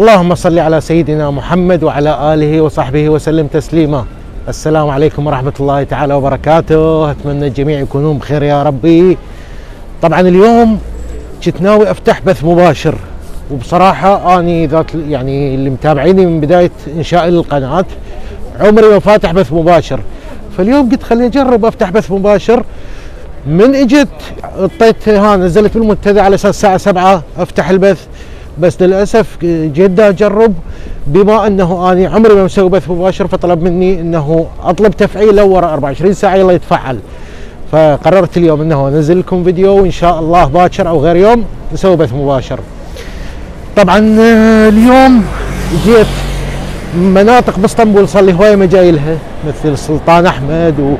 اللهم صل على سيدنا محمد وعلى آله وصحبه وسلم تسليما. السلام عليكم ورحمة الله تعالى وبركاته. أتمنى الجميع يكونون بخير يا ربي. طبعا اليوم كنت ناوي أفتح بث مباشر وبصراحة أني ذات يعني اللي متابعيني من بداية إنشاء القناة عمري ما فاتح بث مباشر. فاليوم قلت خليني أجرب أفتح بث مباشر. من إجت اطيت ها نزلت بالمنتدى على أساس الساعة 7 أفتح البث. بس للأسف جدا اجرب بما أنه اني عمري ما مسوي بث مباشر فطلب مني أنه أطلب تفعيله ورا 24 ساعة يلا يتفعل. فقررت اليوم أنه أنزل لكم فيديو وإن شاء الله باكر أو غير يوم نسوي بث مباشر. طبعا اليوم جيت مناطق باسطنبول صار لي هوايه ما جاي لها مثل سلطان أحمد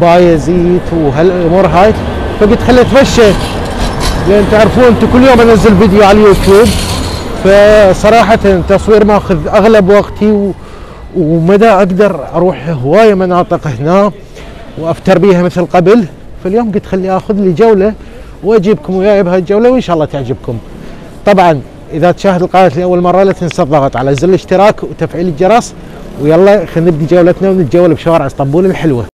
وبايزيت وهالامور هاي. فقلت خليت اتمشى لأن تعرفون أنتم كل يوم أنزل فيديو على اليوتيوب. فصراحة التصوير ماخذ أغلب وقتي و... ومدى أقدر أروح هواية مناطق هنا وافتر بيها مثل قبل. فاليوم قلت خلي آخذ لي جولة وأجيبكم وياي بهالجولة وإن شاء الله تعجبكم. طبعا إذا تشاهد القناة لاول مرة لا تنسى الضغط على زر الاشتراك وتفعيل الجرس. ويلا خلينا نبدي جولتنا ونتجول بشوارع إسطنبول الحلوة.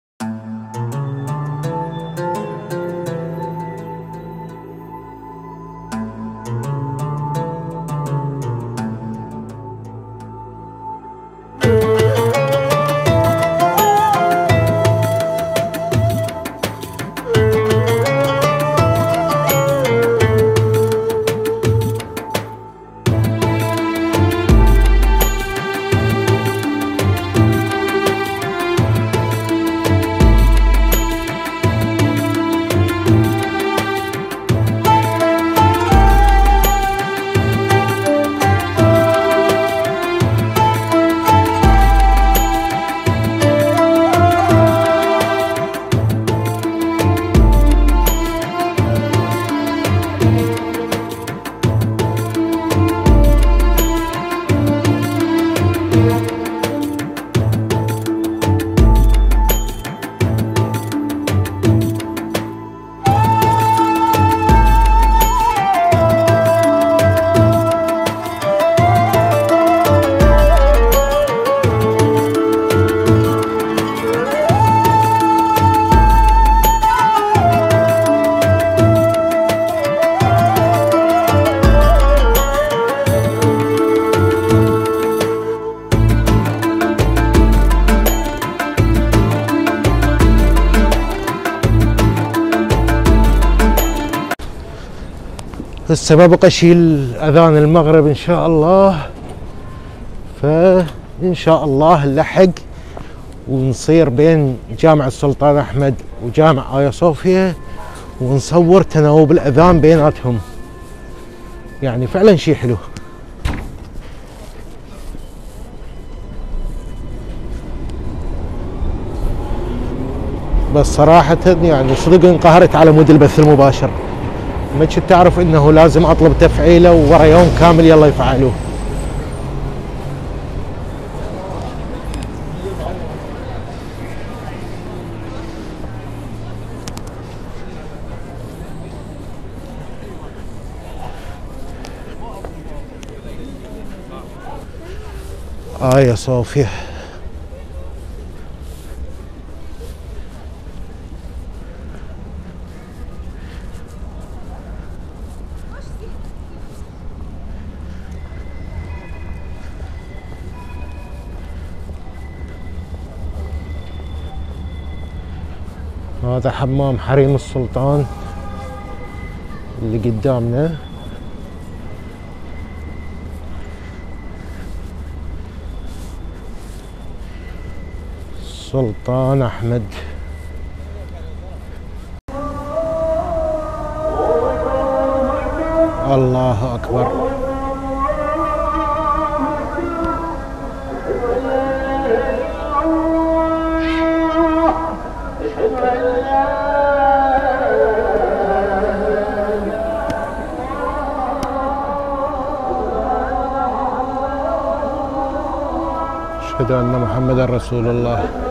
هسه ببقى اشيل أذان المغرب إن شاء الله. فان شاء الله نلحق ونصير بين جامع السلطان أحمد وجامع آيا صوفيا ونصور تناوب الأذان بيناتهم. يعني فعلا شيء حلو. بس صراحة يعني صدق انقهرت على مود البث المباشر. ما كنت تعرف إنه لازم أطلب تفعيله ورا يوم كامل يلا يفعلوه. آه يا صوفيا. هذا حمام حريم السلطان اللي قدامنا. سلطان أحمد. الله أكبر. محمدا رسول الله.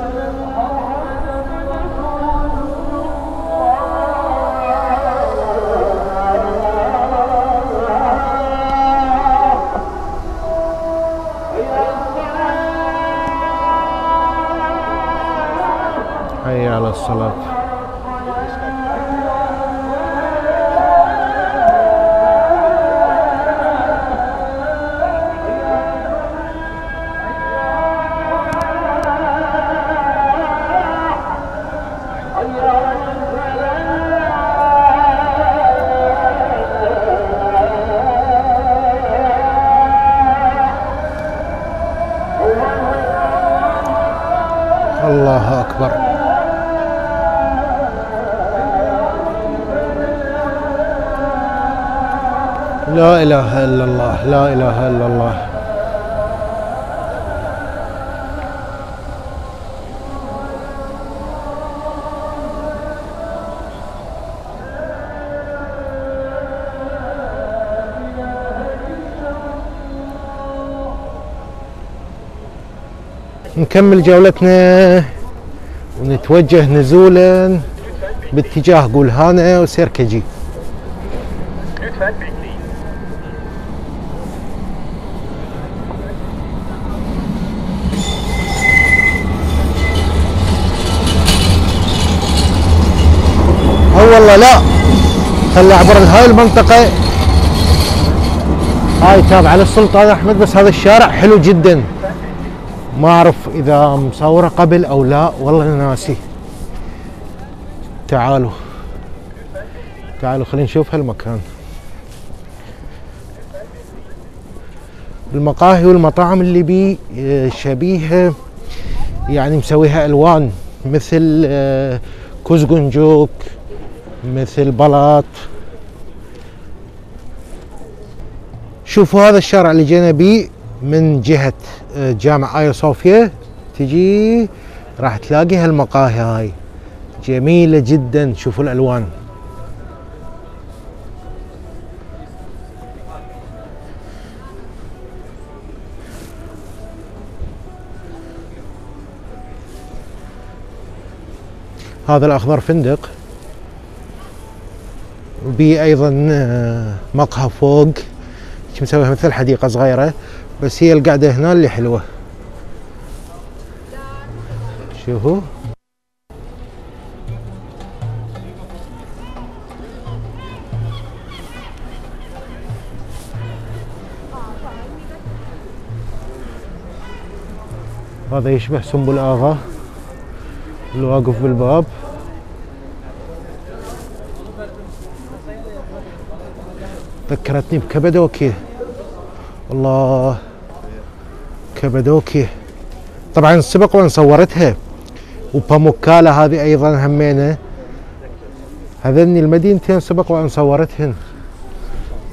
لا إله إلا الله لا إله إلا الله. نكمل جولتنا ونتوجه نزولا باتجاه قولهانة وسيركجي. والله لا؟ خلى عبر هاي المنطقة؟ هاي تابعة للسلطان أحمد بس هذا الشارع حلو جدا. ما أعرف إذا مصورة قبل أو لا والله ناسي. تعالوا. تعالوا خلينا نشوف هالمكان. المقاهي والمطاعم اللي بي آه، شبيهة يعني مسويها ألوان مثل آه، كوزقنجوك مثل بلاط. شوفوا هذا الشارع اللي جينا بيه من جهة آه، جامع آيا صوفيا. تجي راح تلاقي هالمقاهي هاي. جميلة جدا. شوفوا الألوان. هذا الأخضر فندق. وبي أيضا آه، مقهى فوق. مسويها؟ مثل حديقة صغيرة. بس هي القعدة هنا اللي حلوة. شوفوا هذا يشبه سنبل آغا الواقف بالباب. ذكرتني بكبدوكي. والله كبدوكي. طبعا سبق وأن صورتها. وباموكالا هذه أيضا همينة. هذني المدينتين سبق وأن صورتهن.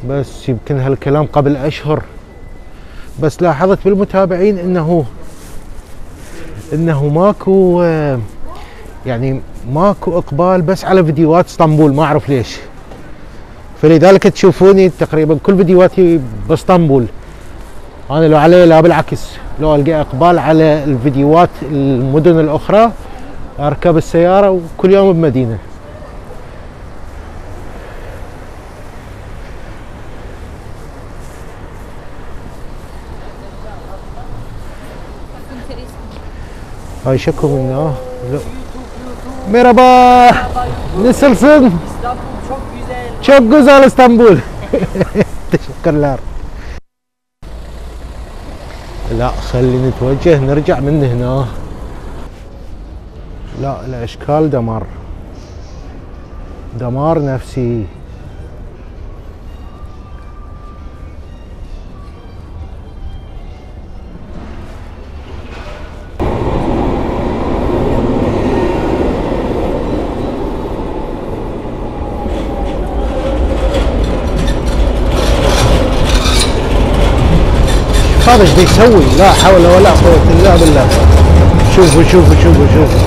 بس يمكن هالكلام قبل أشهر. بس لاحظت بالمتابعين إنه إنه ماكو يعني ماكو إقبال بس على فيديوهات إسطنبول. ما أعرف ليش. فلذلك تشوفوني تقريبا كل فيديوهاتي باسطنبول أنا لو علي لا بالعكس لو ألقى إقبال على الفيديوهات المدن الأخرى أركب السيارة وكل يوم بمدينة هاي شكو منه لا. Merhaba. Çok güzel İstanbul. Teşekkürler. لا خلي نتوجه نرجع من هنا لا الأشكال دمار دمار نفسي هذا إيش يسوي لا حول ولا قوة إلا بالله. شوفوا شوفوا شوفوا شوفوا.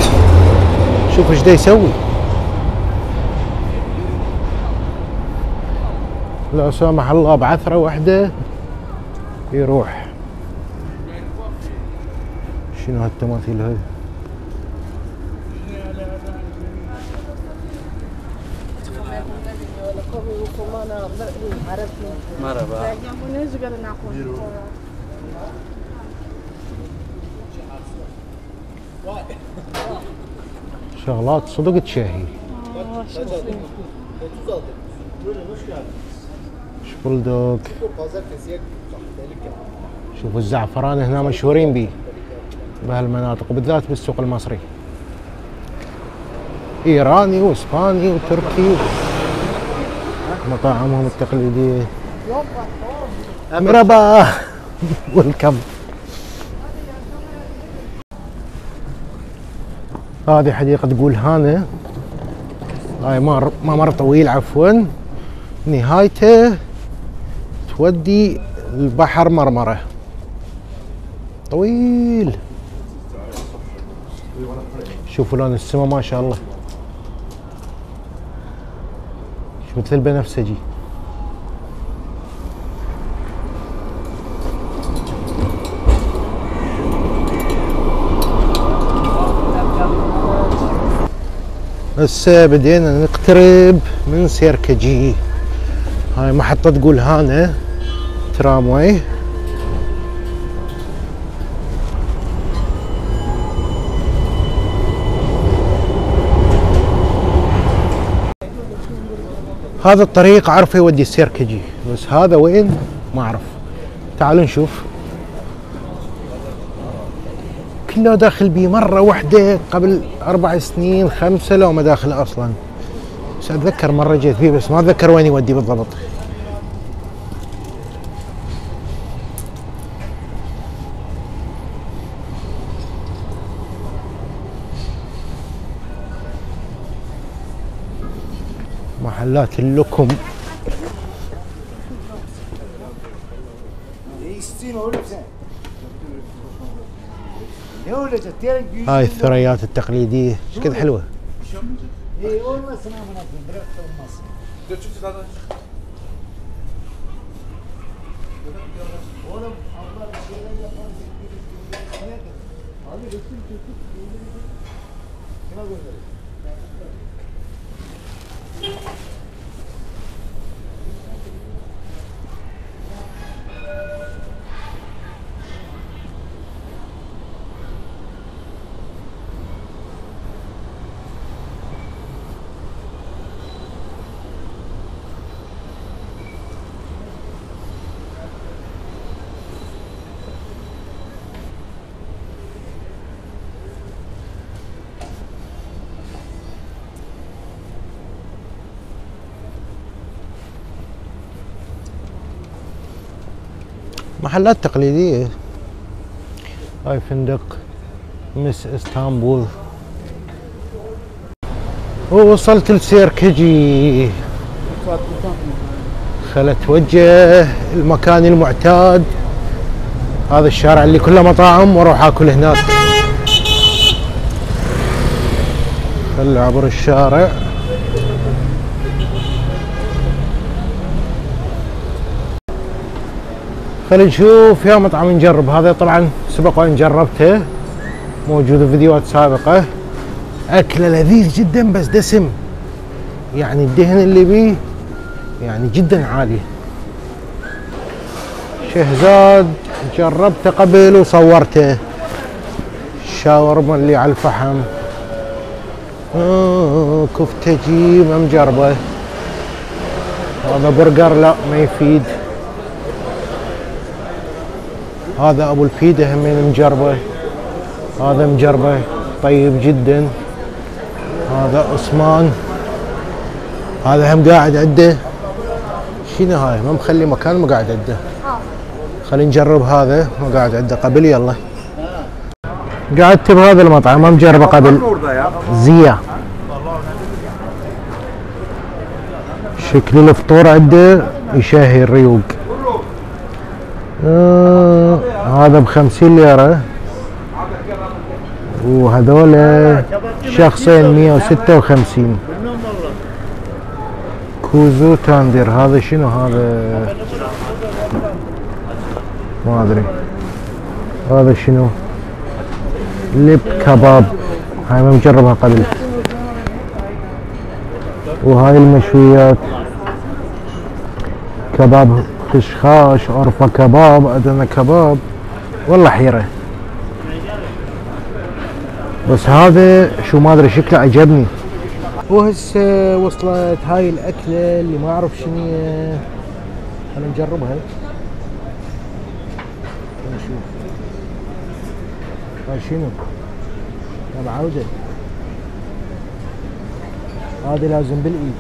شوفوا إيش يسوي. لا سامح الله بعثرة واحدة. يروح. شنو هالتماثيل هذه Merhaba. شغلات صدق تشهي. شبلدوك شوفوا الزعفران هنا مشهورين به بهالمناطق وبالذات بالسوق المصري. إيراني وإسباني وتركي مطاعمهم التقليدية. مرحبا ويلكم هذه حديقة جولهانة هاي مار ممر طويل عفوا. نهايته تودي البحر مرمرة. طويل. شوفوا لون السماء ما شاء الله. مثل البنفسجي. هسه بدينا نقترب من سيركجي هاي محطة جولهانة ترامواي. هذا الطريق اعرفه يودي السيركجي بس هذا وين؟ ما أعرف. تعالوا نشوف. كله داخل بي مرة واحدة قبل أربع سنين خمسة لو ما داخل أصلا. بس أتذكر مرة جيت فيه بس ما أتذكر وين يودي بالضبط. محلات اللكم هاي الثريات التقليدية شكد حلوة محلات تقليدية. هاي فندق مس اسطنبول ووصلت لسيركجي خل اتوجه المكان المعتاد. هذا الشارع اللي كله مطاعم وأروح اكل هناك. خل عبر الشارع. خلينا نشوف يا مطعم نجرب. هذا طبعا سبق وان جربته. موجود في فيديوهات سابقة. أكله لذيذ جدا بس دسم. يعني الدهن اللي بيه يعني جدا عالي. شهزاد جربته قبل وصورته. الشاورما اللي على الفحم. آه كفتة جيم مجربه هذا برجر لا ما يفيد. هذا أبو الفيده همين مجربة. هذا مجربة طيب جدا. هذا عثمان. هذا هم قاعد عنده. شنو هاي؟ ما مخلي مكان ما قاعد عنده. خلينا نجرب هذا. ما قاعد عنده. قبل يلا. قعدت بهذا المطعم؟ ما مجربه قبل. زيا. شكل الفطور عنده يشهي الريوق. آه هذا بخمسين ليرة. وهذول شخصين مية وستة وخمسين. كوزو تاندير هذا شنو هذا؟ ما أدري. هذا شنو؟ لب كباب. هاي ما مجربها قبل. وهاي المشويات. كباب خشخاش عرفة كباب أدنى كباب والله حيرة. بس هذا شو ما أدري شكله عجبني. وهسه وصلت هاي الأكلة اللي ما أعرف شنو خلينا نجربها. نشوف. هاي شنو؟ هذا عودة. هذه لازم بالإيد.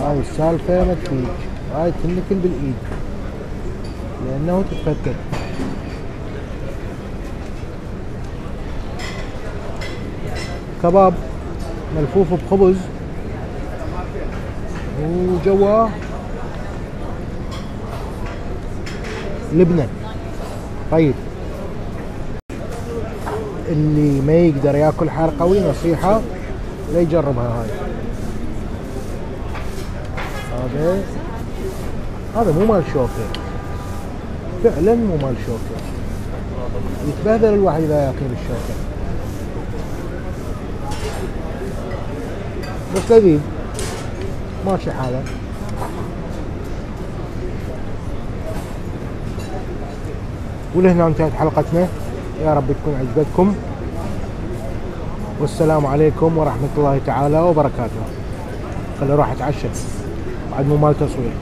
هاي السالفة ما تفيد. هاي تنكل بالإيد. لأنه تتفتت كباب ملفوف بخبز. وجواه لبنة طيب. اللي ما يقدر ياكل حار قوي نصيحة لا يجربها هاي. هذا هذا مو مال شوكة. فعلا مو مال شوكة. يتبهدل الواحد إذا يأكل بالشوكة بس لذيذ. ماشي حاله ولهنا انتهت حلقتنا. يا رب تكون عجبتكم. والسلام عليكم ورحمة الله تعالى وبركاته. خلي أروح اتعشى بعد مو مال تصوير